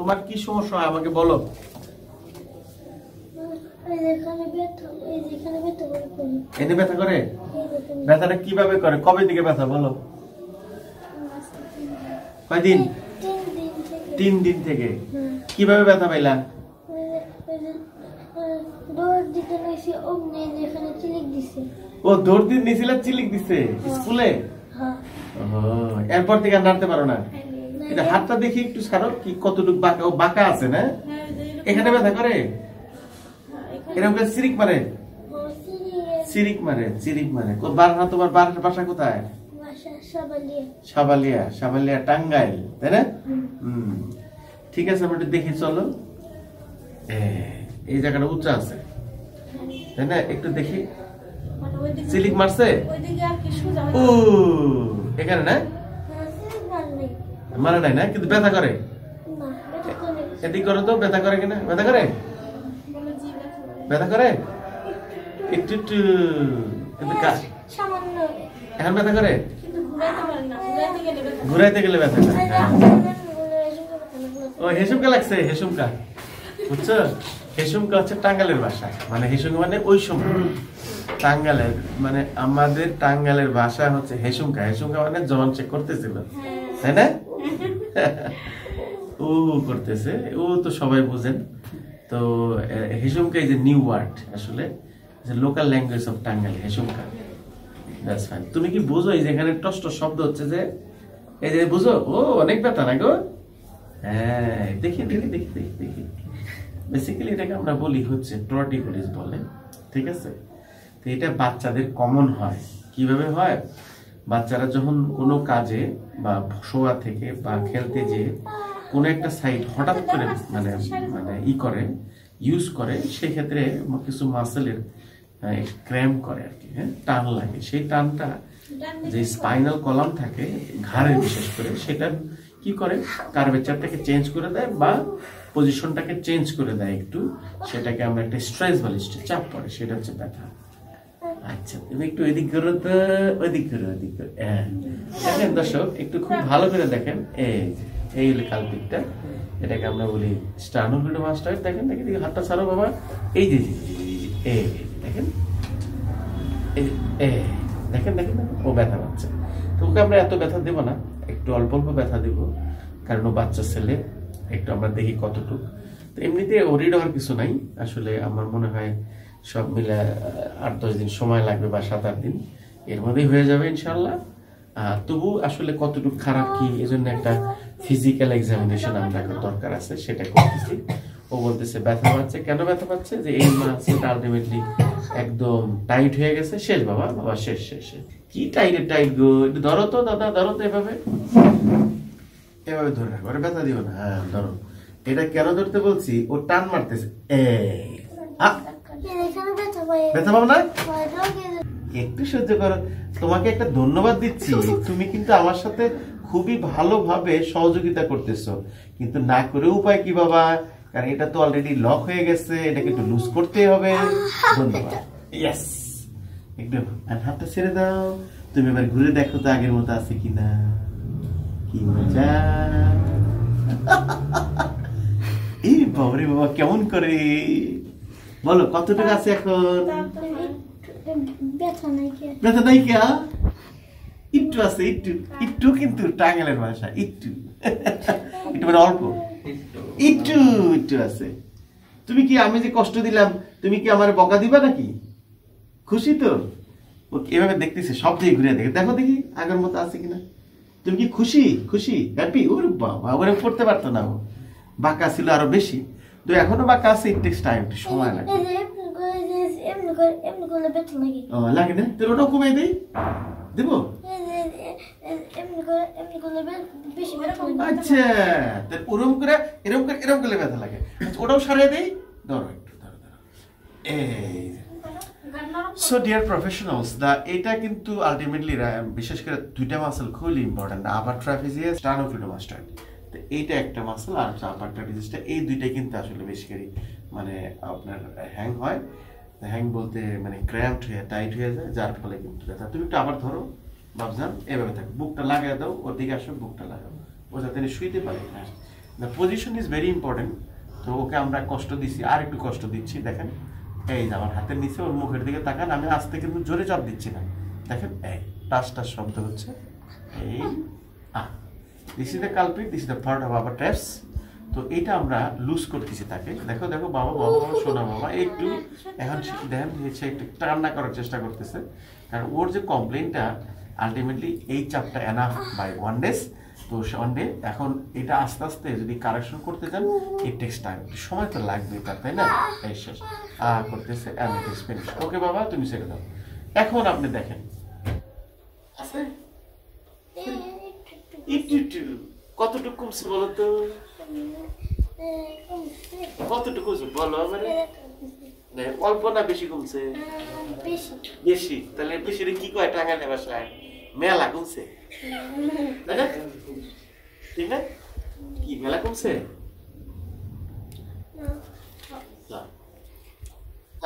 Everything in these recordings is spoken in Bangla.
তোমার কি সমস্যা হয় আমাকে বলো। এনে ব্যথা করে ব্যথাটা কীভাবে করে? কবে থেকে ব্যথা বলো। কয়দিন তিন দিন থেকে। কীভাবে ব্যথা পাইলা? ও দৌড় দিন চিলিক দিছে স্কুলে? হ্যাঁ। এরপর থেকে আর নাড়তে পারো না। এটা হাতটা দেখি একটু ছাড়ো কি কতটুকু বাঁকা ও বাঁকা আছে না? এখানে ব্যথা করে? এরকম করে সিরিক মারে? সিরিক মারে সিরিক মারে। বার না তোমার বাড়ির বাসা কোথায়? সাবালিয়া সাবালিয়া টাঙ্গাইল তাই না? হুম। ঠিক আছে আমরা দেখি চলো। এই জায়গাটা উঁচা আছে। তাই না? একটু দেখি। সিলিক মারছে? ও এখানে না? মারা নাই না? কিন্তু ব্যথা করে? এদিক করো। তো ব্যথা করে কিনা? ব্যথা করে? ব্যথা করে। একটু একটু কিন্তু এখন ব্যথা করে? ঘুরাইতে গেলে ব্যথা করে। হ্যাঁ। ও হেসুমকা লাগছে হেসুমকা। বুঝছ? হেসুমকা হচ্ছে টাঙ্গালের ভাষা। মানে হেসুমকা মানে ওই সময়। টাঙ্গালের মানে আমাদের টাঙ্গালের ভাষা হচ্ছে হেসুমকা। হেসুমকা মানে জন চেক করতেছিল। তাই না? ও করতেছে, ও তো সবাই বুঝেন। তো হেসুমকা ইজ এ নিউ ওয়ার্ড আসলে লোকাল ল্যাঙ্গুয়েজ অফ টাঙ্গাইল হেসুমকা। দ্যাটস ফাইন তুমি কি বুঝো এই যে এখানে টস্ট শব্দ হচ্ছে যে? এই যে বুঝো? ও, অনেক ব্যথা না গো? হ্যাঁ দেখি দেখি দেখি দেখি দেখি। বেসিক্যালি এটাকে আমরা বলি হচ্ছে টর্টিকোলিস বলে, ঠিক আছে? তো এটা বাচ্চাদের কমন হয়। কীভাবে হয়? বাচ্চারা যখন কোনো কাজে বা শোয়া থেকে বা খেলতে যে কোনো একটা সাইড হঠাৎ করে মানে মানে ই করে ইউজ করে, সেক্ষেত্রে কিছু মাসেলের ক্র্যাম করে আর কি হ্যাঁ? টান লাগে। সেই টানটা যে স্পাইনাল কলাম থাকে, ঘাড়ে বিশেষ করে, সেটা কি করে? কার্ভেচারটাকে চেঞ্জ করে দেয় বা পজিশনটাকে চেঞ্জ করে দেয় একটু। সেটাকে আমরা একটা স্ট্রেস বলি চাপ পড়ে, সেটা হচ্ছে ব্যথা। আচ্ছা তুমি একটু করো তো ওইদিক করো ওইদিক করো হ্যাঁ দেখেন দর্শক একটু খুব ভালো করে দেখেন এই এই হলো কালপিকটা এটাকে আমরা বলি স্টানোভিডো মাস্টার। দেখেন দেখেন দেখি হাতটা ছাড়ো বাবা। এই যে দেখেন। এই দেখেন দেখেন ও ব্যথা পাচ্ছে। তো ওকে আমরা এত ব্যথা দেবো না একটু অল্প অল্প ব্যথা দেব কারণ ও বাচ্চা ছেলে একটু আমরা দেখি কতটুকু। তো এমনিতে ওরিড হওয়ার কিছু নাই। আসলে আমার মনে হয় সব মিলে আট, দশ দিন সময় লাগবে বা সাত, আট দিন। এর মধ্যেই হয়ে যাবে ইনশাল্লাহ তবু আসলে কতটুকু খারাপ কি এই জন্য একটা ফিজিক্যাল এক্সামিনেশন আমরা দরকার আছে, সেটা করতেছি। ও বলতেছে, ব্যথা পাচ্ছে। কেন ব্যথা পাচ্ছে? যে এই মাসটা আলটিমেটলি একদম টাইট হয়ে গেছে। শেষ বাবা বাবা, শেষ শেষ। কি টাইটের টাইট গো? ধরো তো, দাদা, ধরো তো এভাবে। এভাবে ধরে রাখো। ব্যথা দিও না। হ্যাঁ ধরো। এটা কেন ধরতে বলছি? ও টান মারতেছে। এখানে ব্যথা পাবো না? একটু সহ্য করো। তোমাকে একটা ধন্যবাদ দিচ্ছি। তুমি কিন্তু আমার সাথে খুবই ভালোভাবে সহযোগিতা করতেছো। কিন্তু না করে উপায় কি বাবা? কারণ এটা তো অলরেডি লক হয়ে গেছে। এটাকে একটু লুজ করতে হবে। ধন্যবাদ। ইয়েস একটু হাতটা ছেড়ে দাও। তুমি এবার ঘুরে দেখো তো আগের মতো আছে কিনা। কি মজা। এই বাবারে বাবা কেমন করে? বলো কতটুকু আছে এখন? ব্যথা নাই কে ব্যথা নাই কে একটু আছে একটু একটু কিন্তু টাঙ্গালের ভাষা একটু। একটু মানে অল্প। একটু। একটু আছে। তুমি কি আমি যে কষ্ট দিলাম তুমি কি আমার বকা দিবা নাকি? খুশি তো? ও এভাবে দেখতেছে সব দিকে ঘুরে দেখে। দেখো দেখি আগের মতো আছে কিনা। তুমি কি খুশি? খুশি? হ্যাপি ওর বাবা ওরে পড়তে পারতো না ও। বাঁকা ছিল আরও বেশি। তো এখনও বাঁকা আছে ইট টেক্স টাইম একটু সময় লাগে। ও লাগে না? তোর ওটাও কমাই দেই। দেবো? আচ্ছা করে এরকম করে এরকম ব্যথা লাগে। আচ্ছা, ওটাও সারিয়ে দেই। সো ডিয়ার প্রফেশনালস এটা কিন্তু আলটিমেটলি বিশেষ করে দুইটা মাসেল খুবই ইম্পর্টেন্ট আপার ট্রাফিজিয়াস স্টানোফিডোমাস্টার তো এইটা একটা মাসেল আর আপার ট্রাফিজিয়াসটা এই দুইটাই কিন্তু আসলে বেশিকারই মানে আপনার হ্যাং। হয় হ্যাং বলতে মানে ক্র্যাম্পড হয়ে টাইট হয়ে যায়, যার ফলে কিন্তু ব্যথা। তুমি একটু আবার ধরো ভাবজান এভাবে থাকো, বুকটা লাগিয়ে দাও ওর দিকে আসো, বুকটা লাগাও। ও যাতে শুইতে পারে। না the position is very important তো ওকে আমরা কষ্ট দিচ্ছি আর একটু কষ্ট দিচ্ছি, দেখেন। এই যে আমার হাতের নিচে, ওর মুখের দিকে তাকান, আমি আস্তে কিন্তু জোরে চাপ দিচ্ছি না। দেখেন, এই টাচ শব্দ হচ্ছে। এই আ this is the culprit this is the part of our taps তো এটা আমরা লুজ করতেছি তাকে। দেখো দেখো, বাবা বাবা বাবা শোনা বাবা একটু এখন দেখেন, সে একটু টান্না করার চেষ্টা করতেছে। কারণ ওর যে কমপ্লেনটা আলটিমেটলি এই চাপটা এনাফ বাই ওয়ান ডেজ তো ওয়ান ডে এখন এটা আস্তে আস্তে যদি কারেকশন করতে চান এই টেক্স টাইম সময় তো লাগবে তার, তাই না? এই শেষ। করতেছে ইট ওকে বাবা, তুমি ছেড়ে দাও। এখন আপনি দেখেন। আছে? একটু একটু কতটুকু কমছে বলো তো? কতটুকু কমছে বলো আমার? অল্প না বেশি কমছে? বেশি। তাহলে বেশি কি কয় টাঙ্গালে বাসায়? মেলা কমছে? ঠিক না? কি মেলা কমছে।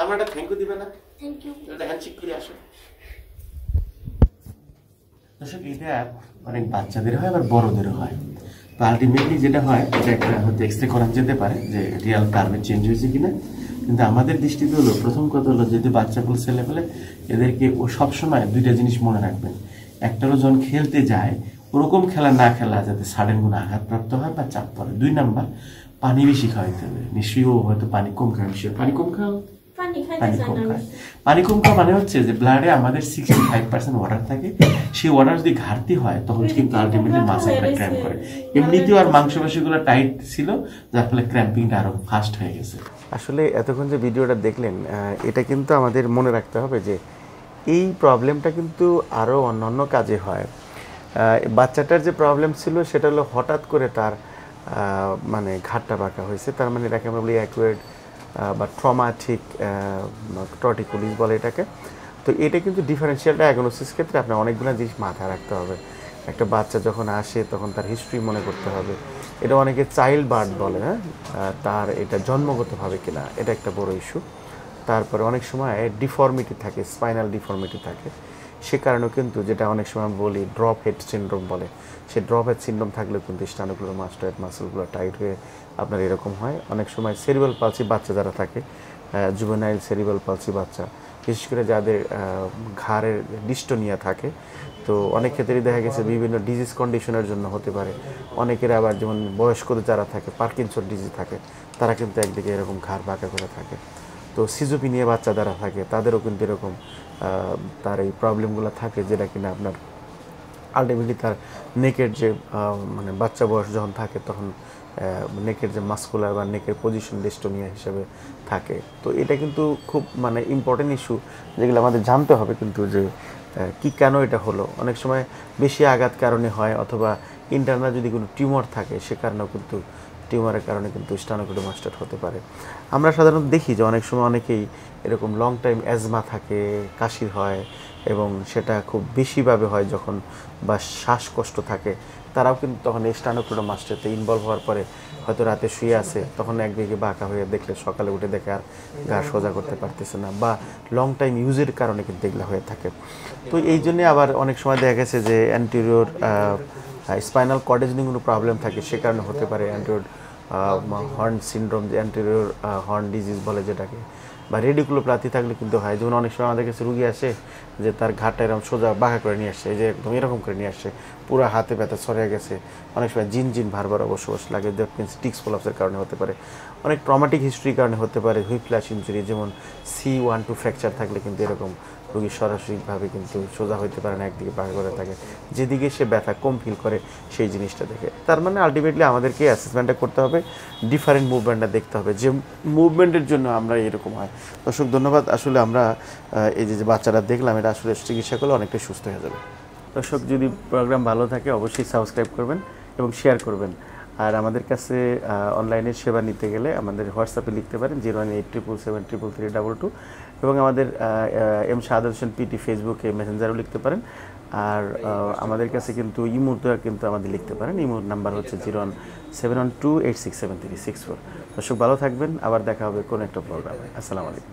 আমরা একটা থ্যাংক ইউ দিবে না? থ্যাংক ইউ এটা হ্যান্ডশেক করে আসো। অনেক বাচ্চাদের হয়, আবার বড়দেরও হয়। তো আলটিমেটলি যেটা হয়, এটা একটা হয়তো এক্সরে করা যেতে পারে যে রিয়াল কার্ভে চেঞ্জ হয়েছে কিনা। কিন্তু আমাদের দৃষ্টিতে হলো, প্রথম কথা হলো যদি বাচ্চাগুলো ছেলে ফেলে এদেরকে ও সবসময় দুইটা জিনিস মনে রাখবেন। একটা হলো যখন খেলতে যায়, ওরকম খেলা না খেলা যাতে সাডেন কোনো আঘাতপ্রাপ্ত হয় বা চাপ পড়ে। দুই নাম্বার, পানি বেশি খাওয়াইতে হবে। নিশ্চয়ই ও হয়তো পানি কম খায়, নিশ্চয়ই পানি কম খাও পানি কম খায়। পানি কম খাওয়া মানে হচ্ছে যে ব্লাডে আমাদের সিক্সটি ফাইভ পার্সেন্ট ওয়াটার থাকে। সেই ওয়াটার যদি ঘাটতি হয় তখন কিন্তু আলটিমেটলি মাসেলটা ক্র্যাম্প করে। এমনিতেও আর মাংসপেশিগুলো টাইট ছিল যার ফলে ক্র্যাম্পিংটা আরও ফাস্ট হয়ে গেছে। আসলে এতক্ষণ যে ভিডিওটা দেখলেন এটা কিন্তু আমাদের মনে রাখতে হবে যে এই প্রবলেমটা কিন্তু আরও অন্যান্য কাজে হয়। বাচ্চাটার যে প্রবলেম ছিল সেটা হলো হঠাৎ করে তার মানে ঘাটটা বাঁকা হয়েছে। তার মানে এটাকে আমরা বলি অ্যাকুয়েড বা ট্রমাটিক টর্টিকুলিস বলে এটাকে। তো এটা কিন্তু ডিফারেন্সিয়াল ডায়াগনোসিস ক্ষেত্রে আপনার অনেকগুলো জিনিস মাথায় রাখতে হবে। একটা বাচ্চা যখন আসে, তখন তার হিস্ট্রি মনে করতে হবে। এটা অনেকে চাইল্ড বার্থ বলে হ্যাঁ? তার এটা জন্মগতভাবে কিনা, এটা একটা বড় ইস্যু তারপরে অনেক সময় ডিফর্মিটি থাকে স্পাইনাল ডিফর্মিটি থাকে। সে কারণেও কিন্তু যেটা অনেক সময় বলি ড্রপ হেড সিনড্রোম বলে। সে ড্রপ হেড সিনড্রোম থাকলেও কিন্তু স্টানুগুলো মাস্টার্ড মাসেলগুলো টাইট হয়ে আপনার এরকম হয়। অনেক সময় সেরিবাল পালসি বাচ্চা যারা থাকে জুবেনাইল সেরিবাল পালসি বাচ্চা, বিশেষ করে যাদের ঘাড়ের ডিস্টোনিয়া থাকে, তো অনেক ক্ষেত্রেই দেখা গেছে বিভিন্ন ডিজিজ কন্ডিশনের জন্য হতে পারে। অনেকের আবার যেমন বয়স্কদের যারা থাকে পার্কিনসন ডিজিজ থাকে, তারা কিন্তু একদিকে এরকম ঘাড় বাঁকা করে থাকে। তো সিজুপি নিয়ে বাচ্চা যারা থাকে, তাদেরও কিন্তু এরকম তার এই প্রবলেমগুলো থাকে যেটা কিনা আপনার আলটিমেটলি তার নেকের যে মানে বাচ্চা বয়স যখন থাকে তখন নেকের যে মাস্কুলার বা নেকের পজিশন ডিস্টোনিয়া হিসেবে থাকে। তো এটা কিন্তু খুব মানে ইম্পর্টেন্ট ইস্যু যেগুলো আমাদের জানতে হবে কিন্তু যে কি কেন এটা হলো? অনেক সময় বেশি আঘাত কারণে হয় অথবা ইন্টারনাল যদি কোনো টিউমার থাকে সে কারণেও কিন্তু টিউমারের কারণে কিন্তু স্টানোকোডোমাস্টার হতে পারে। আমরা সাধারণত দেখি যে অনেক সময় অনেকেই এরকম লং টাইম অ্যাজমা থাকে কাশি হয় এবং সেটা খুব বেশিভাবে হয় যখন বা শ্বাসকষ্ট থাকে। তারাও কিন্তু তখন স্টানোক্লোডোমাস্টারতে ইনভলভ হওয়ার পরে হয়তো রাতে শুয়ে আছে, তখন একদিকে বাঁকা হয়ে দেখলে সকালে উঠে দেখে আর গা সোজা করতে পারতেছে না বা লং টাইম ইউজের কারণে কিন্তু এগুলো হয়ে থাকে। তো এই জন্যে আবার অনেক সময় দেখা গেছে যে অ্যান্টিরিয়র স্পাইনাল কর্ডে কোনো প্রবলেম থাকে সে কারণে হতে পারে অ্যান্টিরিয়র হর্ন সিনড্রোম যে অ্যান্টিরিয়র হর্ন ডিজিজ বলে যেটাকে, বা রেডিকুলোপ্লাথি থাকলে কিন্তু হয়। যেমন অনেক সময় আমাদের কাছে রুগী আসে যে তার ঘাটটা এরকম সোজা বাঁকা করে নিয়ে আসছে যে একদম এরকম করে নিয়ে আসছে, পুরো হাতে ব্যথা ছড়িয়ে গেছে। অনেক সময় জিন জিন ভারবার অবশ্য অবশ্য লাগে দ্যাট মিনস টিক্স ফোলাপসের কারণে হতে পারে। অনেক ট্রমাটিক হিস্ট্রির কারণে হতে পারে হুইপ্লাস ইঞ্জুরি যেমন সি ওয়ান টু ফ্র্যাকচার থাকলে কিন্তু এরকম রোগী সরাসরিভাবে কিন্তু সোজা হইতে পারে না, একদিকে বাঁকা করে থাকে। যেদিকে সে ব্যথা কম ফিল করে, সেই জিনিসটা দেখে। তার মানে আলটিমেটলি আমাদেরকে অ্যাসেসমেন্টটা করতে হবে ডিফারেন্ট মুভমেন্টটা দেখতে হবে। যে মুভমেন্টের জন্য আমরা এরকম হয়। দর্শক, ধন্যবাদ। আসলে আমরা এই যে যে বাচ্চারা দেখলাম, এটা আসলে চিকিৎসা করলে অনেকটাই সুস্থ হয়ে যাবে। দর্শক, যদি প্রোগ্রাম ভালো থাকে, অবশ্যই সাবস্ক্রাইব করবেন এবং শেয়ার করবেন। আর আমাদের কাছে অনলাইনে সেবা নিতে গেলে আমাদের হোয়াটসঅ্যাপে লিখতে পারেন zero one eight triple seven triple three double two এবং আমাদের এম শাহাদ হোসেন পিটি ফেসবুকে মেসেঞ্জারও লিখতে পারেন। আর আমাদের কাছে কিন্তু ইমোতে কিন্তু আমাদের লিখতে পারেন। ইমোর নাম্বার হচ্ছে zero one seven one two eight six seven three six four দর্শক, ভালো থাকবেন। আবার দেখা হবে কোনো একটা প্রোগ্রামে আসসালামু আলাইকুম।